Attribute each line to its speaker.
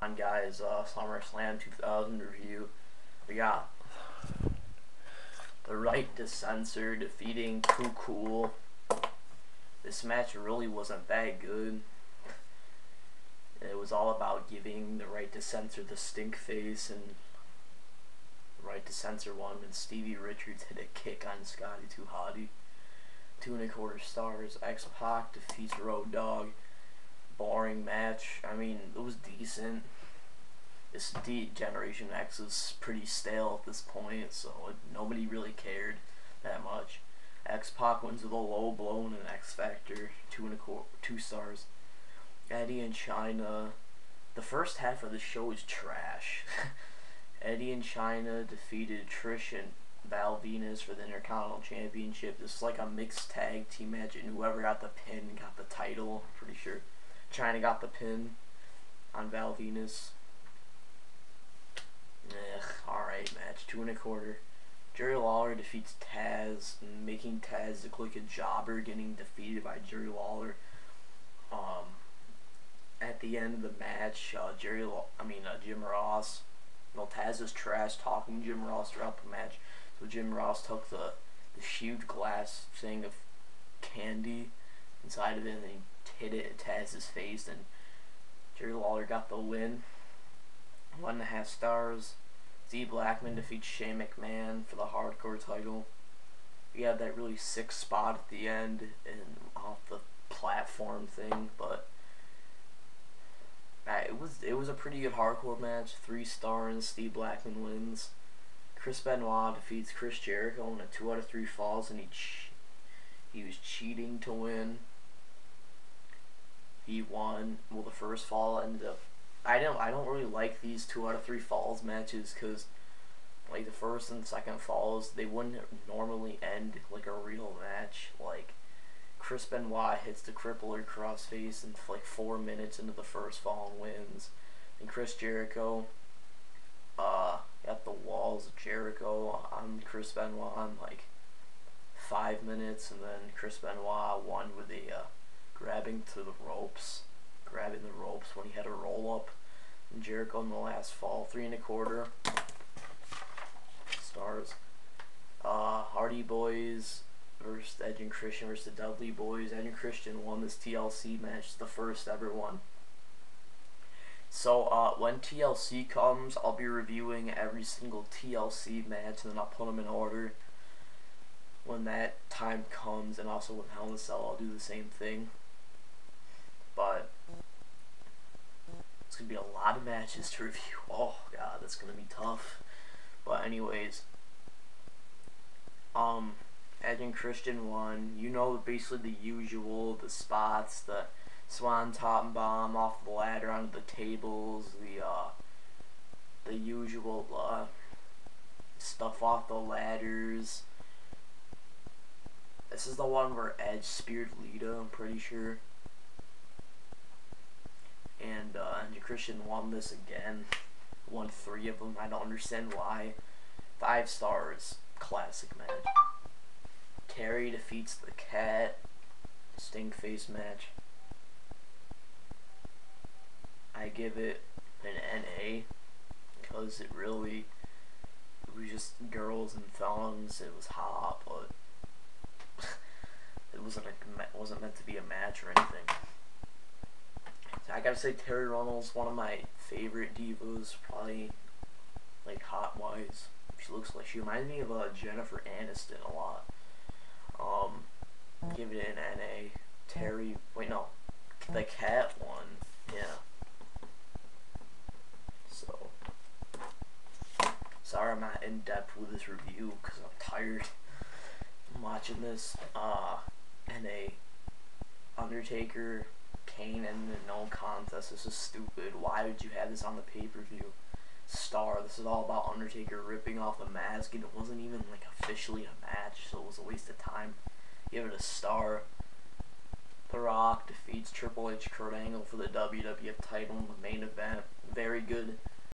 Speaker 1: on guys uh, SummerSlam 2000 review. We got the right to censor defeating Too Cool. This match really wasn't that good. It was all about giving the right to censor the stink face and right to censor one when Stevie Richards hit a kick on Scotty 2 Hotty. Two and a quarter stars. X Pac defeats Road Dogg boring match. I mean, it was decent. This D Generation X is pretty stale at this point, so it, nobody really cared that much. X Pac wins with a low blow and an X Factor, two and a quarter, two stars. Eddie and Chyna. The first half of the show is trash. Eddie and Chyna defeated Trish and Val Venis for the Intercontinental Championship. This is like a mixed tag team match, and whoever got the pin got the title. Pretty sure. Chyna got the pin on Val Venis. Ugh, alright match. Two and a quarter. Jerry Lawler defeats Tazz, making Tazz look like a jobber getting defeated by Jerry Lawler. Um, at the end of the match, uh, Jerry, Law I mean uh, Jim Ross, well Tazz is trash talking Jim Ross throughout the match. So Jim Ross took the the huge glass thing of candy inside of it and he hit it at Tazz's face and Jerry Lawler got the win. One and a half stars. Z Blackman defeats Shane McMahon for the hardcore title. He had that really sick spot at the end and off the platform thing, but uh, it was it was a pretty good hardcore match. Three stars. Steve Blackman wins. Chris Benoit defeats Chris Jericho in a two out of three falls, and he he was cheating to win won. Well, the first fall ended up. I don't. I don't really like these two out of three falls matches because, like the first and second falls, they wouldn't normally end like a real match. Like, Chris Benoit hits the crippler crossface in like four minutes into the first fall and wins, and Chris Jericho. Uh, at the walls of Jericho on Chris Benoit in like five minutes, and then Chris Benoit won with a. Uh, grabbing to the ropes, grabbing the ropes when he had a roll up. And Jericho in the last fall, three and a quarter stars. Uh, Hardy Boyz versus Edge and Christian versus the Dudley Boyz. Edge and Christian won this TLC match, the first ever one. So uh, when TLC comes, I'll be reviewing every single TLC match, and then I'll put them in order. When that time comes, and also with Hell in a Cell, I'll do the same thing but it's gonna be a lot of matches to review. Oh god, that's gonna be tough. But anyways, um, Edge and Christian won. You know, basically the usual, the spots, the swanton bomb off the ladder onto the tables, the uh, the usual uh, stuff off the ladders. This is the one where Edge speared Lita, I'm pretty sure and uh, Christian won this again. Won three of them. I don't understand why. Five stars. Classic match. Terri defeats the Kat. Stink face match. I give it an NA because it really it was just girls and thongs. It was hot, but it wasn't a, wasn't meant to be a match or anything. I gotta say Terri Runnels, one of my favorite divas, probably like hot wise. She looks like she reminds me of uh, Jennifer Aniston a lot. Um, give it an NA. Terri, wait no, the Kat one, yeah. So, sorry I'm not in depth with this review because I'm tired. I'm watching this. Uh, NA Undertaker Kane and the no contest. This is stupid. Why would you have this on the pay-per-view? Star. This is all about Undertaker ripping off the mask, and it wasn't even like officially a match, so it was a waste of time. Give it a star. The Rock defeats Triple H Kurt Angle for the WWF title in the main event. Very good